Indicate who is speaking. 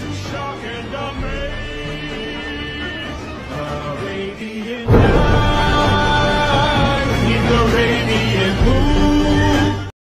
Speaker 1: too short.